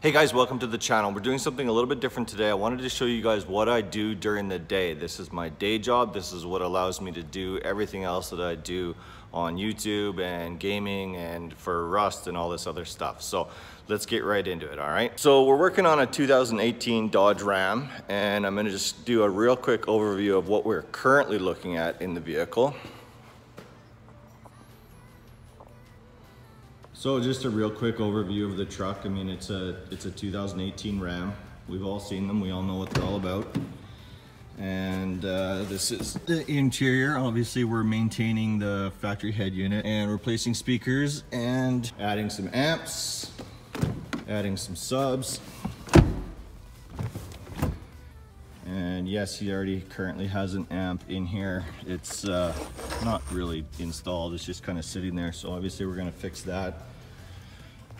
Hey guys, welcome to the channel. We're doing something a little bit different today. I wanted to show you guys what I do during the day. This is my day job. This is what allows me to do everything else that I do on YouTube and gaming and for Rust and all this other stuff. So let's get right into it, all right? So we're working on a 2018 Dodge Ram and I'm gonna just do a real quick overview of what we're currently looking at in the vehicle. So just a real quick overview of the truck. I mean, it's a it's a 2018 Ram. We've all seen them. We all know what they're all about. And uh, this is the interior. Obviously, we're maintaining the factory head unit and replacing speakers and adding some amps, adding some subs. And yes, he already currently has an amp in here. It's uh, not really installed, it's just kind of sitting there. So obviously we're gonna fix that.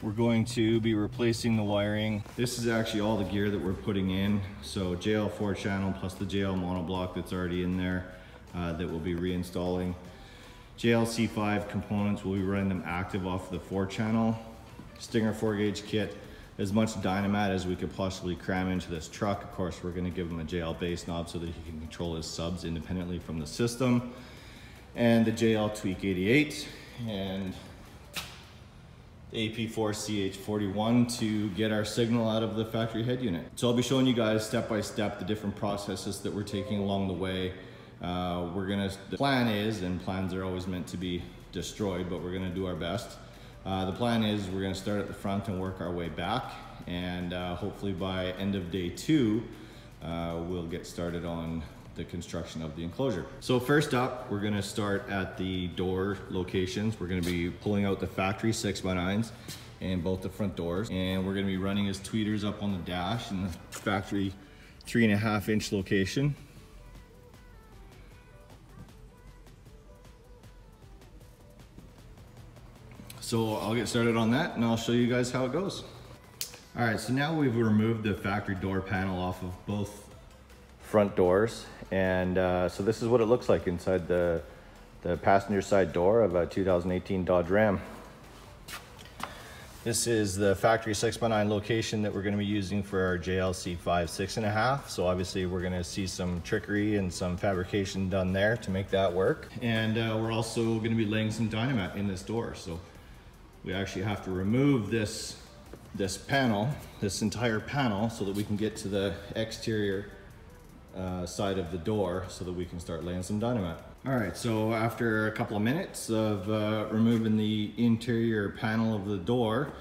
We're going to be replacing the wiring. This is actually all the gear that we're putting in. So JL 4 channel plus the JL monoblock that's already in there uh, that we'll be reinstalling. JLC5 components, we'll be running them active off the 4 channel. Stinger 4 gauge kit, as much Dynamat as we could possibly cram into this truck. Of course, we're gonna give him a JL bass knob so that he can control his subs independently from the system. And the JL Tweak 88 and AP4CH41 to get our signal out of the factory head unit. So I'll be showing you guys step by step the different processes that we're taking along the way. Uh, we're gonna, the plan is, and plans are always meant to be destroyed, but we're gonna do our best. Uh, the plan is we're gonna start at the front and work our way back. And uh, hopefully by end of day two, uh, we'll get started on the construction of the enclosure. So first up, we're gonna start at the door locations. We're gonna be pulling out the factory 6x9s and both the front doors. And we're gonna be running his tweeters up on the dash in the factory three and a half inch location. So I'll get started on that and I'll show you guys how it goes. All right, so now we've removed the factory door panel off of both front doors. And uh, so this is what it looks like inside the, the passenger side door of a 2018 Dodge Ram. This is the factory 6x9 location that we're gonna be using for our JLC 5 6.5. So obviously we're gonna see some trickery and some fabrication done there to make that work. And uh, we're also gonna be laying some Dynamat in this door. So we actually have to remove this, this panel, this entire panel, so that we can get to the exterior uh, side of the door so that we can start laying some Dynamat. All right, so after a couple of minutes of uh, removing the interior panel of the door,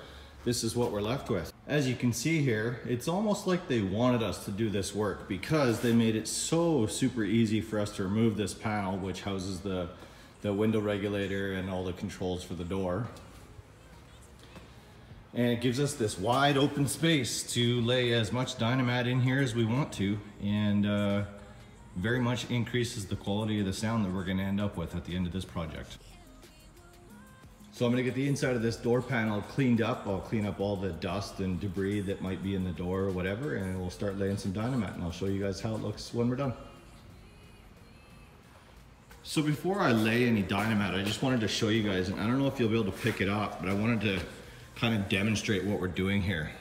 this is what we're left with. As you can see here, it's almost like they wanted us to do this work because they made it so super easy for us to remove this panel, which houses the, the window regulator and all the controls for the door and it gives us this wide open space to lay as much Dynamat in here as we want to and uh, very much increases the quality of the sound that we're going to end up with at the end of this project. So I'm going to get the inside of this door panel cleaned up. I'll clean up all the dust and debris that might be in the door or whatever and we'll start laying some Dynamat and I'll show you guys how it looks when we're done. So before I lay any Dynamat, I just wanted to show you guys, and I don't know if you'll be able to pick it up, but I wanted to kind of demonstrate what we're doing here.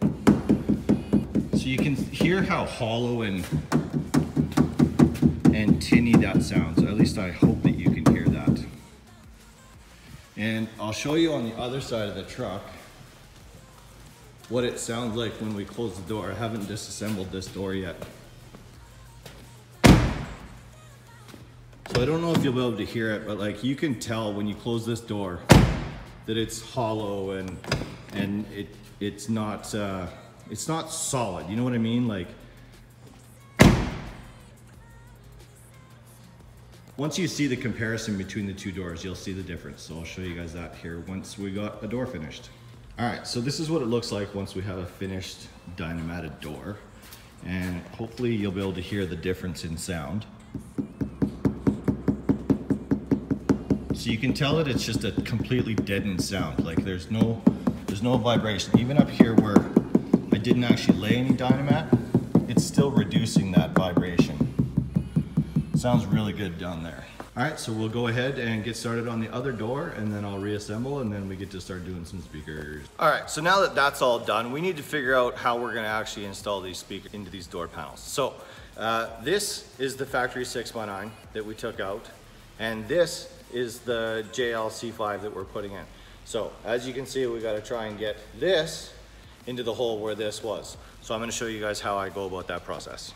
So you can hear how hollow and and tinny that sounds. At least I hope that you can hear that. And I'll show you on the other side of the truck what it sounds like when we close the door. I haven't disassembled this door yet. So I don't know if you'll be able to hear it, but like you can tell when you close this door that it's hollow and and it it's not uh, it's not solid. You know what I mean? Like once you see the comparison between the two doors, you'll see the difference. So I'll show you guys that here once we got a door finished. All right, so this is what it looks like once we have a finished Dynamated door. And hopefully you'll be able to hear the difference in sound. So you can tell that it's just a completely deadened sound. Like there's no, there's no vibration. Even up here where I didn't actually lay any Dynamat, it's still reducing that vibration. Sounds really good down there. All right, so we'll go ahead and get started on the other door and then I'll reassemble and then we get to start doing some speakers. All right, so now that that's all done, we need to figure out how we're gonna actually install these speakers into these door panels. So uh, this is the factory 6x9 that we took out and this is the JLC5 that we're putting in. So as you can see, we gotta try and get this into the hole where this was. So I'm gonna show you guys how I go about that process.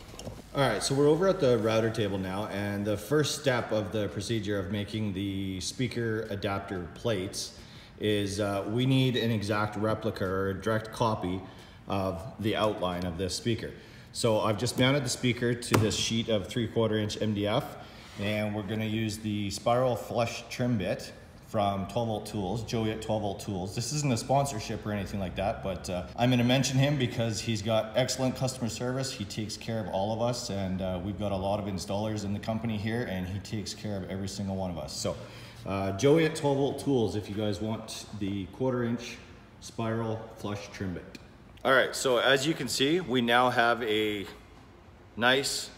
All right, so we're over at the router table now, and the first step of the procedure of making the speaker adapter plates is uh, we need an exact replica or a direct copy of the outline of this speaker. So I've just mounted the speaker to this sheet of three quarter inch MDF, and we're gonna use the spiral flush trim bit from 12 Volt Tools, Joey at 12 Volt Tools. This isn't a sponsorship or anything like that, but uh, I'm gonna mention him because he's got excellent customer service. He takes care of all of us and uh, we've got a lot of installers in the company here and he takes care of every single one of us. So uh, Joey at 12 Volt Tools if you guys want the quarter inch spiral flush trim bit. All right, so as you can see, we now have a nice,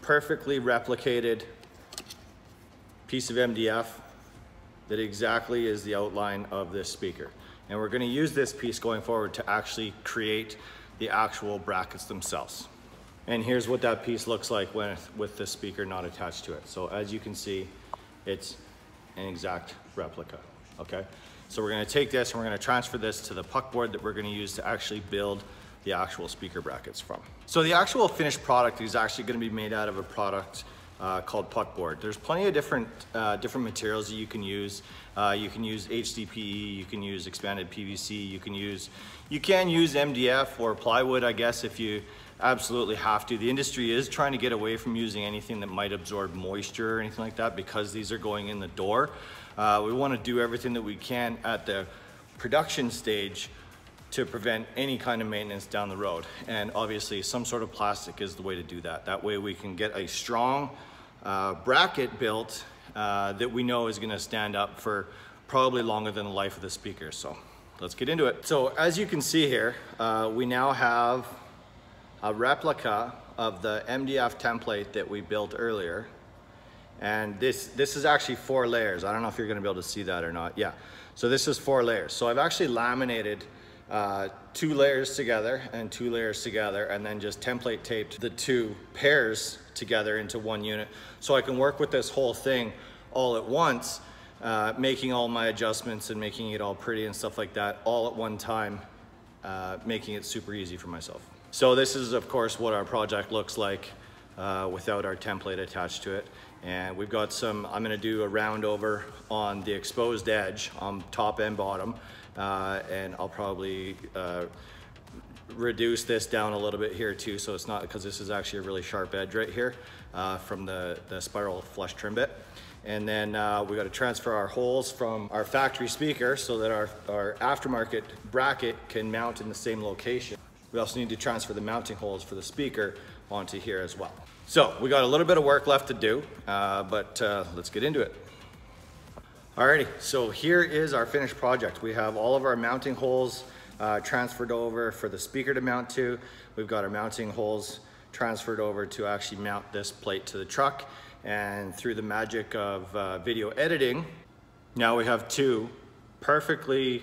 perfectly replicated piece of MDF that exactly is the outline of this speaker. And we're gonna use this piece going forward to actually create the actual brackets themselves. And here's what that piece looks like when, with the speaker not attached to it. So as you can see, it's an exact replica, okay? So we're gonna take this and we're gonna transfer this to the puck board that we're gonna use to actually build the actual speaker brackets from. So the actual finished product is actually gonna be made out of a product uh, called puckboard. There's plenty of different uh, different materials that you can use. Uh, you can use HDPE, you can use expanded PVC, you can use you can use MDF or plywood, I guess, if you absolutely have to. The industry is trying to get away from using anything that might absorb moisture or anything like that because these are going in the door. Uh, we want to do everything that we can at the production stage to prevent any kind of maintenance down the road. And obviously some sort of plastic is the way to do that. That way we can get a strong uh, bracket built uh, that we know is gonna stand up for probably longer than the life of the speaker. So let's get into it. So as you can see here, uh, we now have a replica of the MDF template that we built earlier. And this, this is actually four layers. I don't know if you're gonna be able to see that or not. Yeah, so this is four layers. So I've actually laminated uh, two layers together and two layers together and then just template taped the two pairs together into one unit. So I can work with this whole thing all at once, uh, making all my adjustments and making it all pretty and stuff like that all at one time, uh, making it super easy for myself. So this is of course what our project looks like uh, without our template attached to it. And we've got some, I'm gonna do a round over on the exposed edge on top and bottom. Uh, and I'll probably uh, reduce this down a little bit here too so it's not because this is actually a really sharp edge right here uh, from the, the spiral flush trim bit. And then uh, we got to transfer our holes from our factory speaker so that our, our aftermarket bracket can mount in the same location. We also need to transfer the mounting holes for the speaker onto here as well. So we got a little bit of work left to do, uh, but uh, let's get into it. Alrighty, so here is our finished project. We have all of our mounting holes uh, transferred over for the speaker to mount to. We've got our mounting holes transferred over to actually mount this plate to the truck. And through the magic of uh, video editing, now we have two perfectly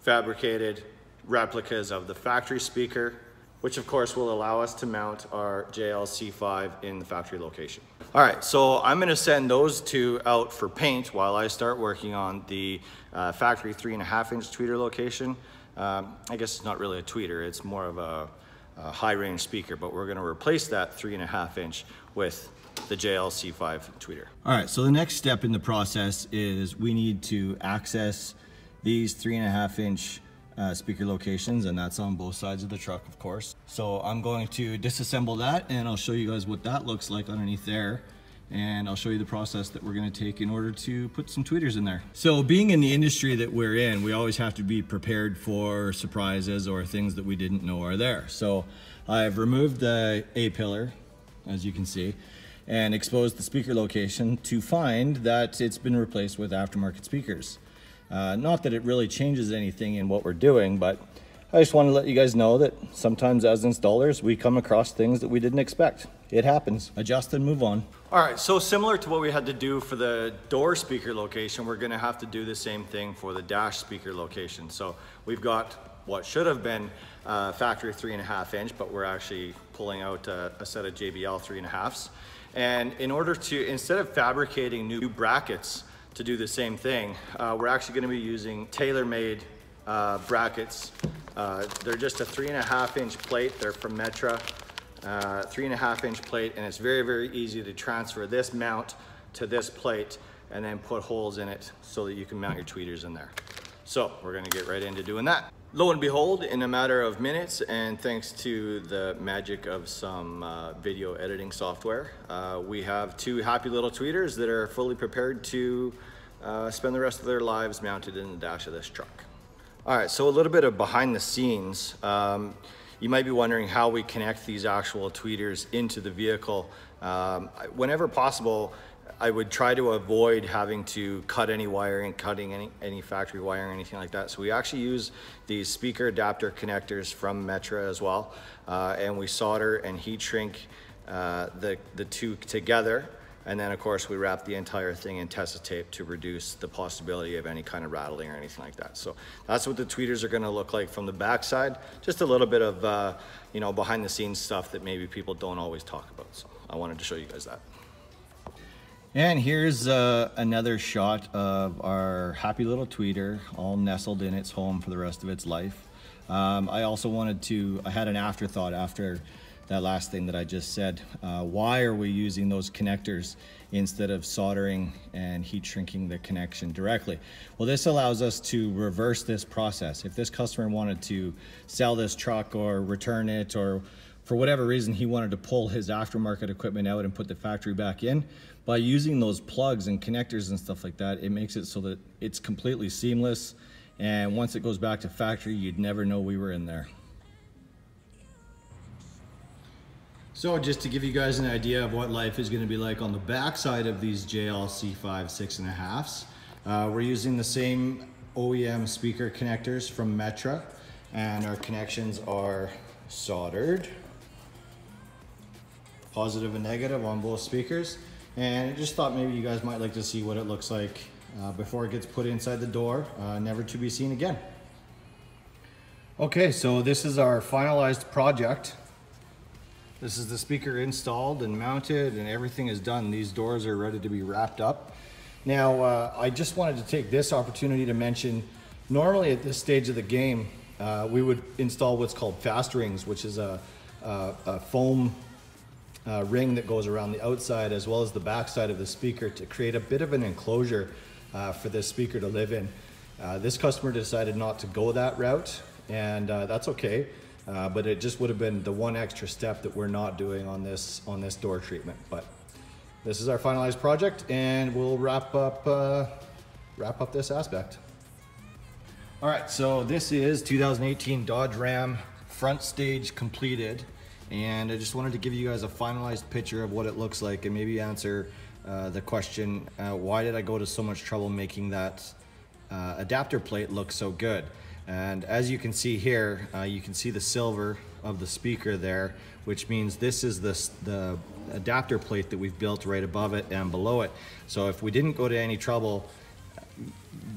fabricated replicas of the factory speaker which of course will allow us to mount our JLC5 in the factory location. All right, so I'm gonna send those two out for paint while I start working on the uh, factory three and a half inch tweeter location. Um, I guess it's not really a tweeter, it's more of a, a high range speaker, but we're gonna replace that three and a half inch with the JLC5 tweeter. All right, so the next step in the process is we need to access these three and a half inch uh, speaker locations and that's on both sides of the truck of course. So I'm going to disassemble that and I'll show you guys what that looks like underneath there and I'll show you the process that we're gonna take in order to put some tweeters in there. So being in the industry that we're in, we always have to be prepared for surprises or things that we didn't know are there. So I've removed the A-pillar, as you can see, and exposed the speaker location to find that it's been replaced with aftermarket speakers. Uh, not that it really changes anything in what we're doing, but I just want to let you guys know that sometimes as installers, we come across things that we didn't expect. It happens. Adjust and move on. All right, so similar to what we had to do for the door speaker location, we're gonna have to do the same thing for the dash speaker location. So we've got what should have been uh, factory three and a half inch, but we're actually pulling out a, a set of JBL three and a halves. And in order to, instead of fabricating new brackets to do the same thing, uh, we're actually gonna be using tailor-made uh, brackets. Uh, they're just a three and a half inch plate. They're from Metra, uh, three and a half inch plate, and it's very, very easy to transfer this mount to this plate and then put holes in it so that you can mount your tweeters in there. So we're gonna get right into doing that. Lo and behold, in a matter of minutes, and thanks to the magic of some uh, video editing software, uh, we have two happy little tweeters that are fully prepared to uh, spend the rest of their lives mounted in the dash of this truck. All right, so a little bit of behind the scenes. Um, you might be wondering how we connect these actual tweeters into the vehicle. Um, whenever possible, I would try to avoid having to cut any wiring, cutting any, any factory wiring, or anything like that. So we actually use these speaker adapter connectors from Metra as well. Uh, and we solder and heat shrink uh, the, the two together. And then of course we wrap the entire thing in Tesa tape to reduce the possibility of any kind of rattling or anything like that. So that's what the tweeters are gonna look like from the backside. Just a little bit of, uh, you know, behind the scenes stuff that maybe people don't always talk about. So I wanted to show you guys that. And here's uh, another shot of our happy little tweeter all nestled in its home for the rest of its life. Um, I also wanted to, I had an afterthought after that last thing that I just said. Uh, why are we using those connectors instead of soldering and heat shrinking the connection directly? Well, this allows us to reverse this process. If this customer wanted to sell this truck or return it or for whatever reason he wanted to pull his aftermarket equipment out and put the factory back in, by using those plugs and connectors and stuff like that, it makes it so that it's completely seamless. And once it goes back to factory, you'd never know we were in there. So just to give you guys an idea of what life is gonna be like on the backside of these JLC5 six and a halves, uh, we're using the same OEM speaker connectors from Metra and our connections are soldered, positive and negative on both speakers. And I just thought maybe you guys might like to see what it looks like uh, before it gets put inside the door, uh, never to be seen again. Okay, so this is our finalized project. This is the speaker installed and mounted and everything is done. These doors are ready to be wrapped up. Now, uh, I just wanted to take this opportunity to mention, normally at this stage of the game, uh, we would install what's called fast rings, which is a, a, a foam uh, ring that goes around the outside as well as the backside of the speaker to create a bit of an enclosure uh, for this speaker to live in. Uh, this customer decided not to go that route and uh, that's okay. Uh, but it just would have been the one extra step that we're not doing on this on this door treatment. But this is our finalized project and we'll wrap up uh, wrap up this aspect. All right, so this is 2018 Dodge Ram front stage completed and I just wanted to give you guys a finalized picture of what it looks like and maybe answer uh, the question, uh, why did I go to so much trouble making that uh, adapter plate look so good? And as you can see here, uh, you can see the silver of the speaker there, which means this is the, the adapter plate that we've built right above it and below it. So if we didn't go to any trouble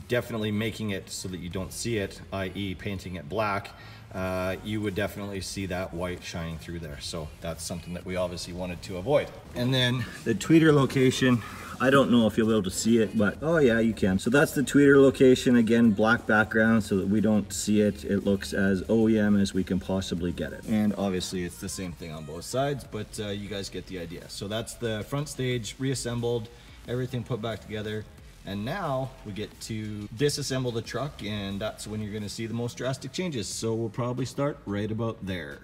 definitely making it so that you don't see it, i.e. painting it black, uh, you would definitely see that white shining through there. So that's something that we obviously wanted to avoid. And then the tweeter location, I don't know if you'll be able to see it, but oh yeah, you can. So that's the tweeter location. Again, black background so that we don't see it. It looks as OEM as we can possibly get it. And obviously it's the same thing on both sides, but uh, you guys get the idea. So that's the front stage reassembled, everything put back together. And now we get to disassemble the truck and that's when you're gonna see the most drastic changes. So we'll probably start right about there.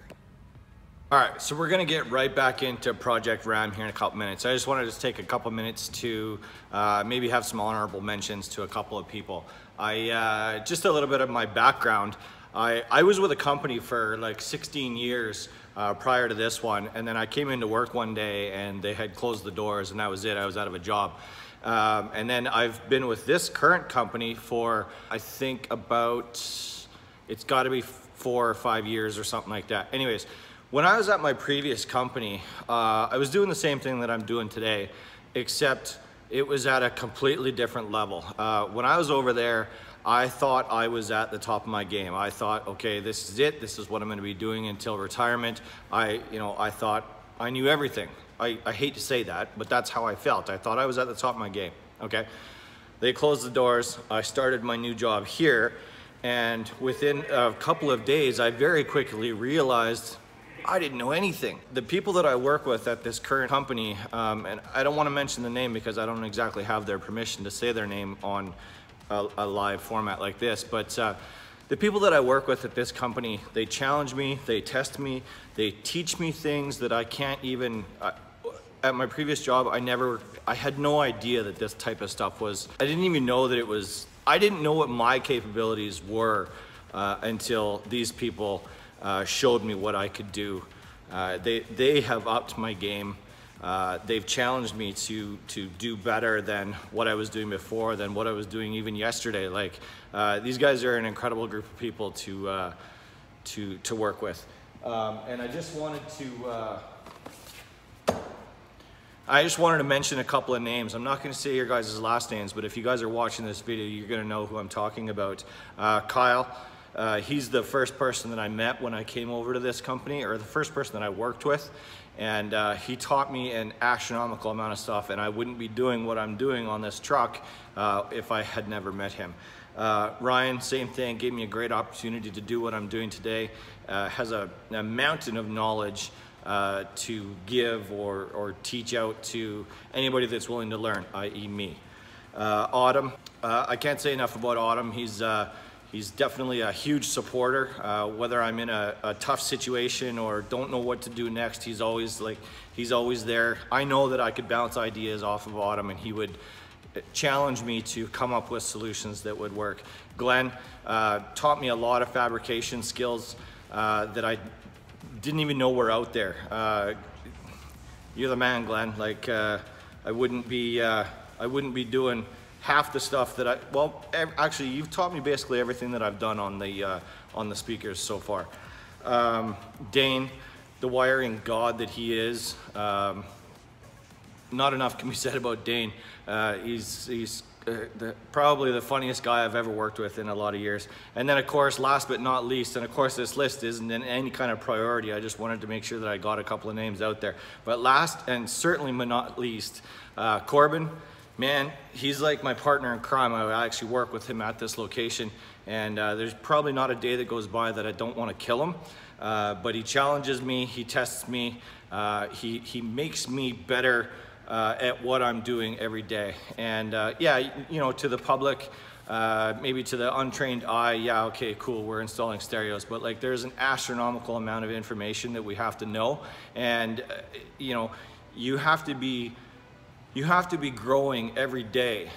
All right, so we're gonna get right back into Project RAM here in a couple minutes. I just wanted to take a couple minutes to uh, maybe have some honorable mentions to a couple of people. I, uh, just a little bit of my background. I, I was with a company for like 16 years uh, prior to this one, and then I came into work one day and they had closed the doors and that was it, I was out of a job. Um, and then I've been with this current company for, I think about, it's gotta be four or five years or something like that. Anyways, when I was at my previous company, uh, I was doing the same thing that I'm doing today, except it was at a completely different level. Uh, when I was over there, I thought I was at the top of my game. I thought, okay, this is it. This is what I'm going to be doing until retirement. I, you know, I thought I knew everything. I, I hate to say that, but that's how I felt. I thought I was at the top of my game. Okay. They closed the doors. I started my new job here. And within a couple of days, I very quickly realized I didn't know anything. The people that I work with at this current company, um, and I don't want to mention the name because I don't exactly have their permission to say their name on a, a live format like this, but uh, the people that I work with at this company, they challenge me, they test me, they teach me things that I can't even, at my previous job, I never, I had no idea that this type of stuff was, I didn't even know that it was, I didn't know what my capabilities were uh, until these people uh, showed me what I could do. Uh, they, they have upped my game. Uh, they've challenged me to, to do better than what I was doing before, than what I was doing even yesterday. Like, uh, these guys are an incredible group of people to, uh, to, to work with. Um, and I just wanted to, I just wanted to mention a couple of names. I'm not going to say your guys' last names, but if you guys are watching this video, you're going to know who I'm talking about. Kyle, uh, he's the first person that I met when I came over to this company, or the first person that I worked with. And uh, he taught me an astronomical amount of stuff, and I wouldn't be doing what I'm doing on this truck uh, if I had never met him. Uh, Ryan, same thing, gave me a great opportunity to do what I'm doing today. Uh, has a, a, mountain of knowledge uh, to give or, or teach out to anybody that's willing to learn, i.e. me. Autumn, I can't say enough about Autumn. He's He's definitely a huge supporter. Uh, whether I'm in a, a, tough situation or don't know what to do next, he's always like, he's always there. I know that I could bounce ideas off of Autumn and he would uh, challenge me to come up with solutions that would work. Glenn uh, taught me a lot of fabrication skills uh, that I didn't even know were out there. Uh, you're the man, Glenn. Like, uh, I wouldn't be, I wouldn't be doing half the stuff that I, well, actually you've taught me basically everything that I've done on the, uh, on the speakers so far. Um, Dane, the wiring god that he is, um, not enough can be said about Dane. Uh, he's, he's the, probably the funniest guy I've ever worked with in a lot of years. And then of course, last but not least, and of course this list isn't in any kind of priority, I just wanted to make sure that I got a couple of names out there. But last and certainly but not least, uh, Corbin, man, he's like my partner in crime. I actually work with him at this location, and uh, there's probably not a day that goes by that I don't want to kill him. Uh, but he challenges me, he tests me, uh, he, he makes me better uh, at what I'm doing every day. And uh, yeah, you know, to the public, uh, maybe to the untrained eye, yeah, okay, cool, we're installing stereos, but like there's an astronomical amount of information that we have to know. And, you know, you have to be you have to be growing every day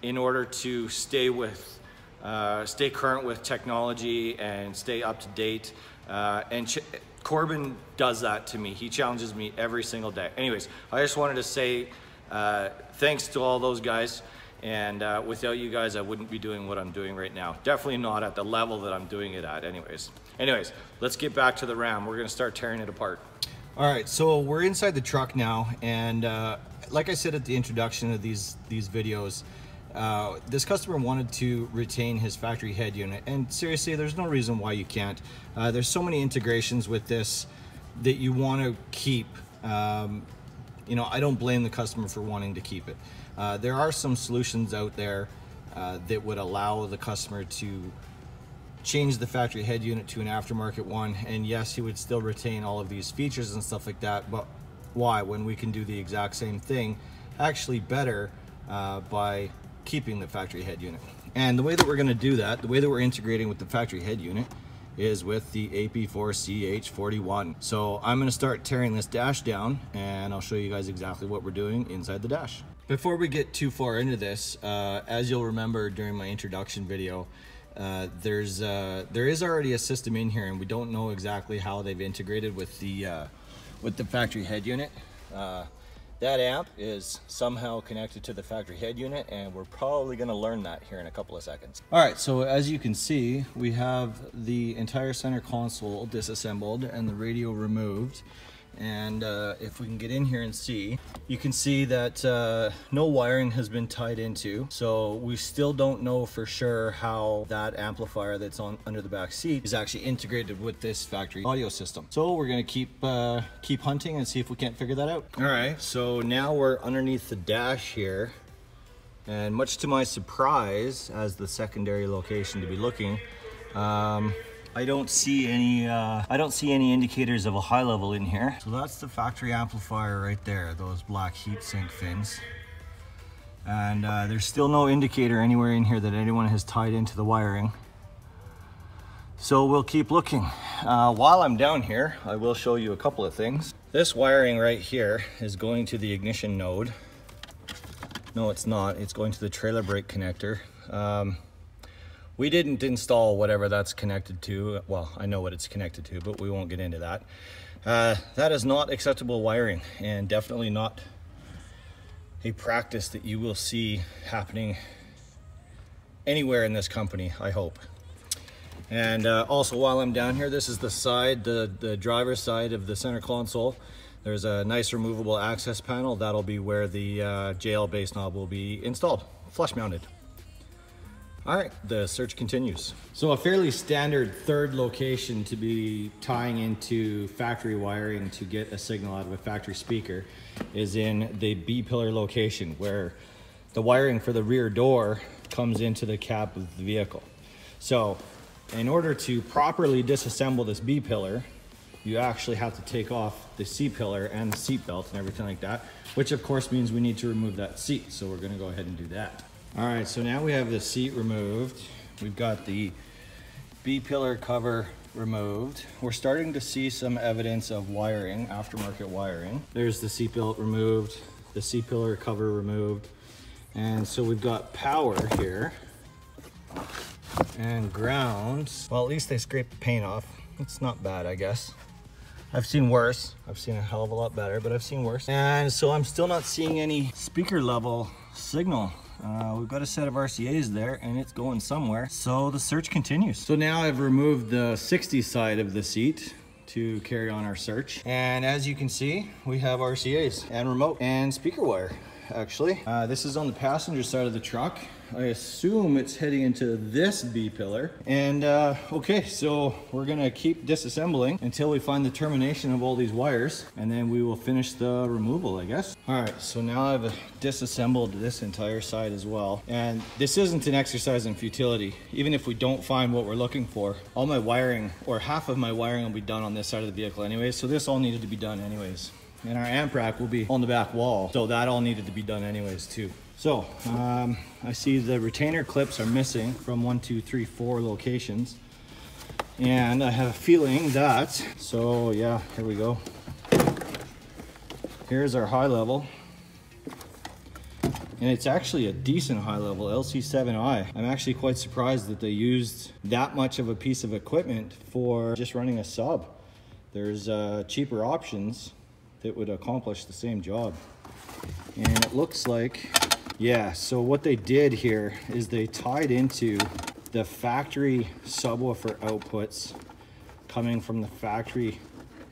in order to stay with, uh, stay current with technology and stay up to date. Uh, and Corbin does that to me. He challenges me every single day. Anyways, I just wanted to say uh, thanks to all those guys. And uh, without you guys, I wouldn't be doing what I'm doing right now. Definitely not at the level that I'm doing it at anyways. Anyways, let's get back to the Ram. We're gonna start tearing it apart. All right, so we're inside the truck now, and uh, like I said at the introduction of these these videos, uh, this customer wanted to retain his factory head unit, and seriously, there's no reason why you can't. Uh, there's so many integrations with this that you want to keep. Um, you know, I don't blame the customer for wanting to keep it. Uh, there are some solutions out there uh, that would allow the customer to change the factory head unit to an aftermarket one and yes he would still retain all of these features and stuff like that but why when we can do the exact same thing actually better uh, by keeping the factory head unit. And the way that we're going to do that the way that we're integrating with the factory head unit is with the AP4CH41 so I'm going to start tearing this dash down and I'll show you guys exactly what we're doing inside the dash. Before we get too far into this uh, as you'll remember during my introduction video uh, there's uh, there is already a system in here and we don't know exactly how they've integrated with the uh, with the factory head unit. Uh, That amp is somehow connected to the factory head unit and we're probably gonna learn that here in a couple of seconds. All right, so as you can see, we have the entire center console disassembled and the radio removed. And uh, if we can get in here and see, you can see that uh, no wiring has been tied into. So we still don't know for sure how that amplifier that's on under the back seat is actually integrated with this factory audio system. So we're gonna keep uh, keep hunting and see if we can't figure that out. All right, so now we're underneath the dash here. And much to my surprise, as the secondary location to be looking, um, I don't see any uh, I don't see any indicators of a high level in here. So that's the factory amplifier right there, those black heatsink fins. And uh, there's still no indicator anywhere in here that anyone has tied into the wiring. So we'll keep looking. Uh, while I'm down here, I will show you a couple of things. This wiring right here is going to the ignition node. No, it's not. It's going to the trailer brake connector. Um, we didn't install whatever that's connected to. Well, I know what it's connected to, but we won't get into that. Uh, that is not acceptable wiring and definitely not a practice that you will see happening anywhere in this company, I hope. And uh, also while I'm down here, this is the side, the, the driver's side of the center console. There's a nice removable access panel. That'll be where the uh, JL bass knob will be installed, flush mounted. All right, the search continues. So a fairly standard third location to be tying into factory wiring to get a signal out of a factory speaker is in the B-pillar location where the wiring for the rear door comes into the cab of the vehicle. So in order to properly disassemble this B-pillar, you actually have to take off the C-pillar and the seat belt and everything like that, which of course means we need to remove that seat. So we're gonna go ahead and do that. All right, so now we have the seat removed. We've got the B-pillar cover removed. We're starting to see some evidence of wiring, aftermarket wiring. There's the seat belt removed, the C-pillar cover removed. And so we've got power here and ground. Well, at least they scraped the paint off. It's not bad, I guess. I've seen worse. I've seen a hell of a lot better, but I've seen worse. And so I'm still not seeing any speaker level signal uh, we've got a set of RCAs there and it's going somewhere. So the search continues. So now I've removed the 60 side of the seat to carry on our search. And as you can see, we have RCAs and remote and speaker wire actually. Uh, this is on the passenger side of the truck. I assume it's heading into this B pillar. And uh, okay, so we're gonna keep disassembling until we find the termination of all these wires and then we will finish the removal, I guess. All right, so now I've disassembled this entire side as well. And this isn't an exercise in futility. Even if we don't find what we're looking for, all my wiring or half of my wiring will be done on this side of the vehicle anyways. So this all needed to be done anyways and our amp rack will be on the back wall. So that all needed to be done anyways too. So um, I see the retainer clips are missing from one, two, three, four locations. And I have a feeling that, so yeah, here we go. Here's our high level. And it's actually a decent high level LC7i. I'm actually quite surprised that they used that much of a piece of equipment for just running a sub. There's uh, cheaper options that would accomplish the same job. And it looks like, yeah, so what they did here is they tied into the factory subwoofer outputs coming from the factory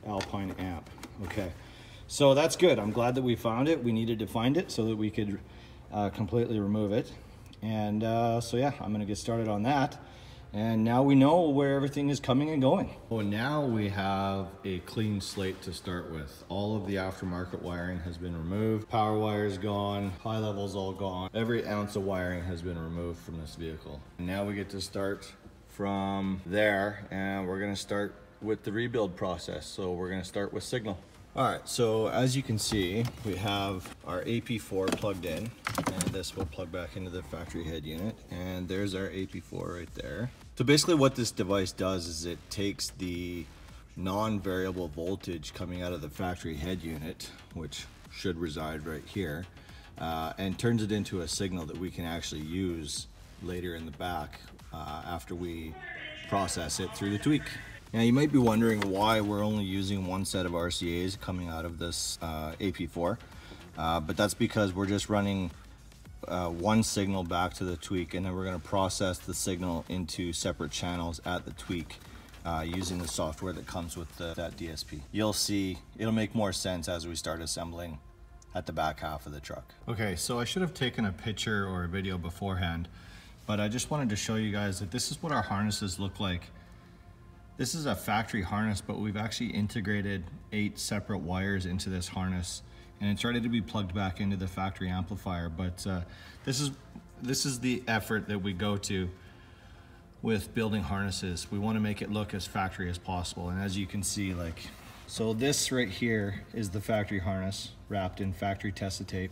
Alpine amp. Okay, so that's good. I'm glad that we found it. We needed to find it so that we could uh, completely remove it. And uh, so yeah, I'm gonna get started on that. And now we know where everything is coming and going. Well, now we have a clean slate to start with. All of the aftermarket wiring has been removed. Power wire is gone, high levels all gone. Every ounce of wiring has been removed from this vehicle. And now we get to start from there and we're gonna start with the rebuild process. So we're gonna start with signal. All right, so as you can see, we have our AP4 plugged in, and this will plug back into the factory head unit, and there's our AP4 right there. So basically what this device does is it takes the non-variable voltage coming out of the factory head unit, which should reside right here, uh, and turns it into a signal that we can actually use later in the back uh, after we process it through the tweak. Now you might be wondering why we're only using one set of RCAs coming out of this uh, AP4. Uh, but that's because we're just running uh, one signal back to the tweak and then we're going to process the signal into separate channels at the tweak uh, using the software that comes with the, that DSP. You'll see it'll make more sense as we start assembling at the back half of the truck. Okay, so I should have taken a picture or a video beforehand, but I just wanted to show you guys that this is what our harnesses look like. This is a factory harness, but we've actually integrated eight separate wires into this harness and it's ready to be plugged back into the factory amplifier. But uh, this is this is the effort that we go to with building harnesses. We want to make it look as factory as possible. And as you can see, like, so this right here is the factory harness wrapped in factory Tesa tape.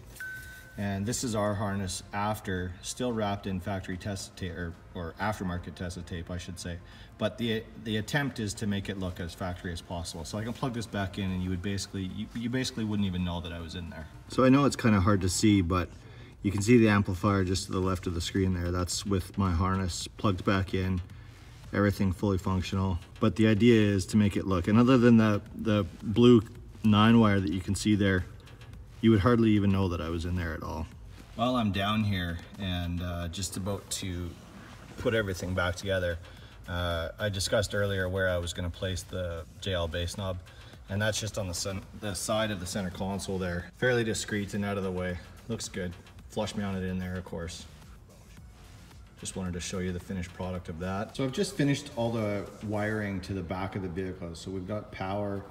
And this is our harness after, still wrapped in factory Tesa tape, or, or aftermarket Tesa tape, I should say. But the the attempt is to make it look as factory as possible. So I can plug this back in and you would basically, you, you basically wouldn't even know that I was in there. So I know it's kind of hard to see, but you can see the amplifier just to the left of the screen there. That's with my harness plugged back in, everything fully functional. But the idea is to make it look, and other than the, the blue nine wire that you can see there, you would hardly even know that I was in there at all. While I'm down here and uh, just about to put everything back together, uh, I discussed earlier where I was gonna place the JL bass knob, and that's just on the, the side of the center console there. Fairly discreet and out of the way. Looks good flush mounted in there, of course. Just wanted to show you the finished product of that. So I've just finished all the wiring to the back of the vehicle. So we've got power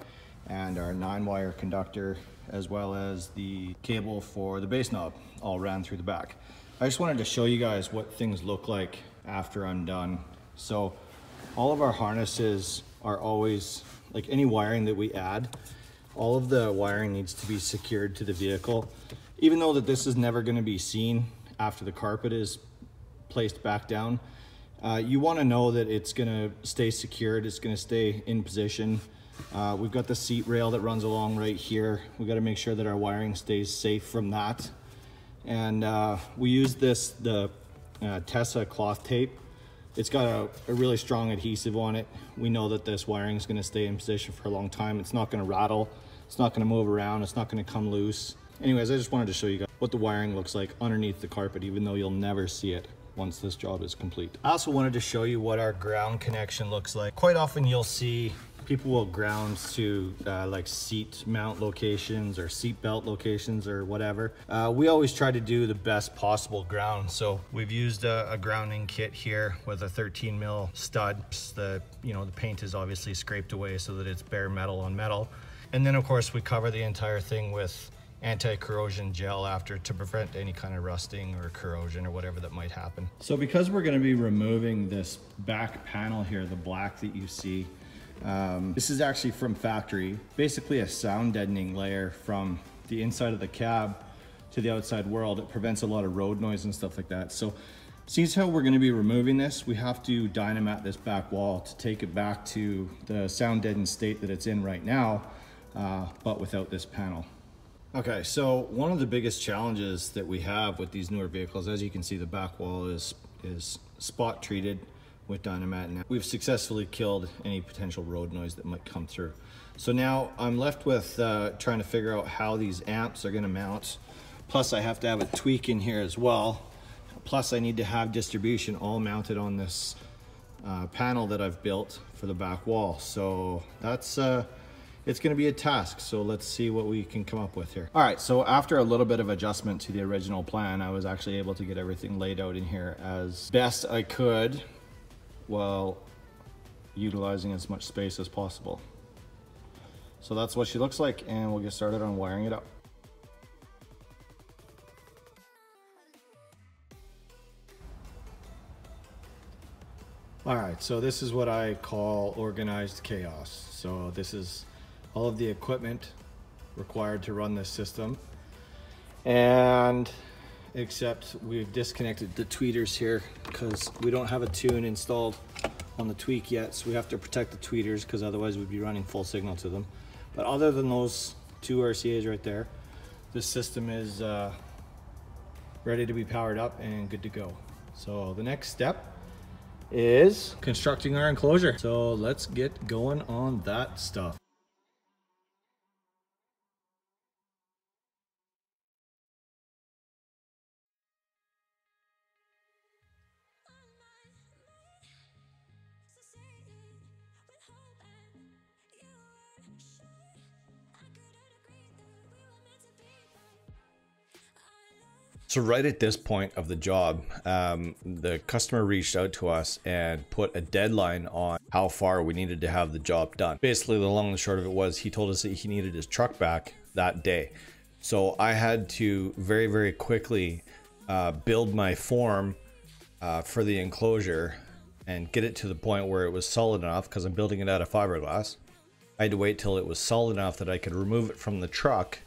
and our nine wire conductor, as well as the cable for the bass knob all ran through the back. I just wanted to show you guys what things look like after I'm done. So all of our harnesses are always, like any wiring that we add, all of the wiring needs to be secured to the vehicle even though that this is never gonna be seen after the carpet is placed back down, uh, you wanna know that it's gonna stay secured, it's gonna stay in position. Uh, we've got the seat rail that runs along right here. We gotta make sure that our wiring stays safe from that. And uh, we use this, the uh, Tesa cloth tape. It's got a, a, really strong adhesive on it. We know that this wiring is gonna stay in position for a long time. It's not gonna rattle. It's not gonna move around. It's not gonna come loose. Anyways, I just wanted to show you guys what the wiring looks like underneath the carpet, even though you'll never see it once this job is complete. I also wanted to show you what our ground connection looks like. Quite often you'll see people will ground to uh, like seat mount locations or seat belt locations or whatever. Uh, we always try to do the best possible ground. So we've used a, a, grounding kit here with a 13 mil stud. The, you know, the paint is obviously scraped away so that it's bare metal on metal. And then of course we cover the entire thing with anti-corrosion gel after to prevent any kind of rusting or corrosion or whatever that might happen. So because we're gonna be removing this back panel here, the black that you see, um, this is actually from factory, basically a sound deadening layer from the inside of the cab to the outside world. It prevents a lot of road noise and stuff like that. So Seeing how we're gonna be removing this, we have to dynamat this back wall to take it back to the sound deadened state that it's in right now, uh, but without this panel. Okay, so one of the biggest challenges that we have with these newer vehicles, as you can see, the back wall is is spot treated with Dynamat. And we've successfully killed any potential road noise that might come through. So now I'm left with uh, trying to figure out how these amps are gonna mount. Plus I have to have a tweak in here as well. Plus I need to have distribution all mounted on this uh, panel that I've built for the back wall. So that's uh, it's gonna be a task. So let's see what we can come up with here. All right, so after a little bit of adjustment to the original plan, I was actually able to get everything laid out in here as best I could while utilizing as much space as possible. So that's what she looks like and we'll get started on wiring it up. All right, so this is what I call organized chaos. So this is all of the equipment required to run this system. And except we've disconnected the tweeters here because we don't have a tune installed on the tweak yet. So we have to protect the tweeters because otherwise we'd be running full signal to them. But other than those two RCAs right there, this system is uh, ready to be powered up and good to go. So the next step is constructing our enclosure. So let's get going on that stuff. So right at this point of the job, um, the customer reached out to us and put a deadline on how far we needed to have the job done. Basically, the long and short of it was he told us that he needed his truck back that day. So I had to very, very quickly uh, build my form uh, for the enclosure and get it to the point where it was solid enough because I'm building it out of fiberglass. I had to wait till it was solid enough that I could remove it from the truck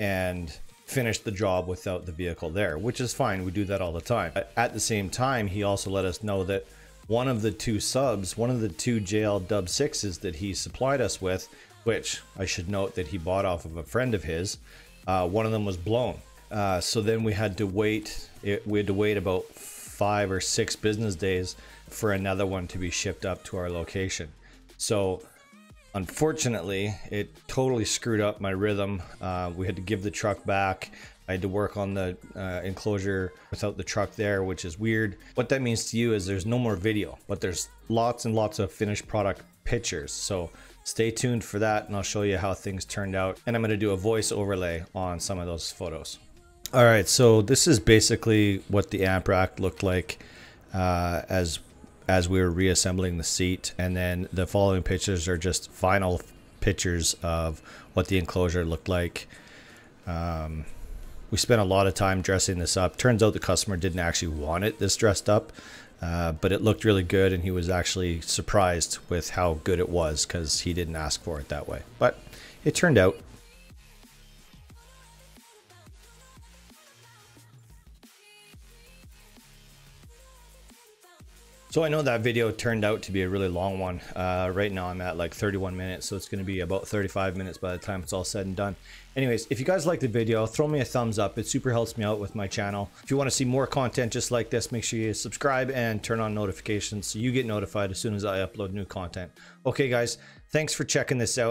and finish the job without the vehicle there, which is fine. We do that all the time. But At the same time, he also let us know that one of the two subs, one of the two JL Dub 6s that he supplied us with, which I should note that he bought off of a friend of his, uh, one of them was blown. Uh, so then we had to wait. It, we had to wait about five or six business days for another one to be shipped up to our location. So unfortunately, it totally screwed up my rhythm. Uh, we had to give the truck back. I had to work on the uh, enclosure without the truck there, which is weird. What that means to you is there's no more video, but there's lots and lots of finished product pictures. So stay tuned for that and I'll show you how things turned out. And I'm gonna do a voice overlay on some of those photos. All right, so this is basically what the amp rack looked like uh, as as we were reassembling the seat. And then the following pictures are just final pictures of what the enclosure looked like. Um, we spent a lot of time dressing this up. Turns out the customer didn't actually want it this dressed up, uh, but it looked really good and he was actually surprised with how good it was because he didn't ask for it that way. But it turned out So I know that video turned out to be a really long one. Uh, right now I'm at like 31 minutes, so it's going to be about 35 minutes by the time it's all said and done. Anyways, if you guys like the video, throw me a thumbs up. It super helps me out with my channel. If you want to see more content just like this, make sure you subscribe and turn on notifications so you get notified as soon as I upload new content. Okay guys, thanks for checking this out.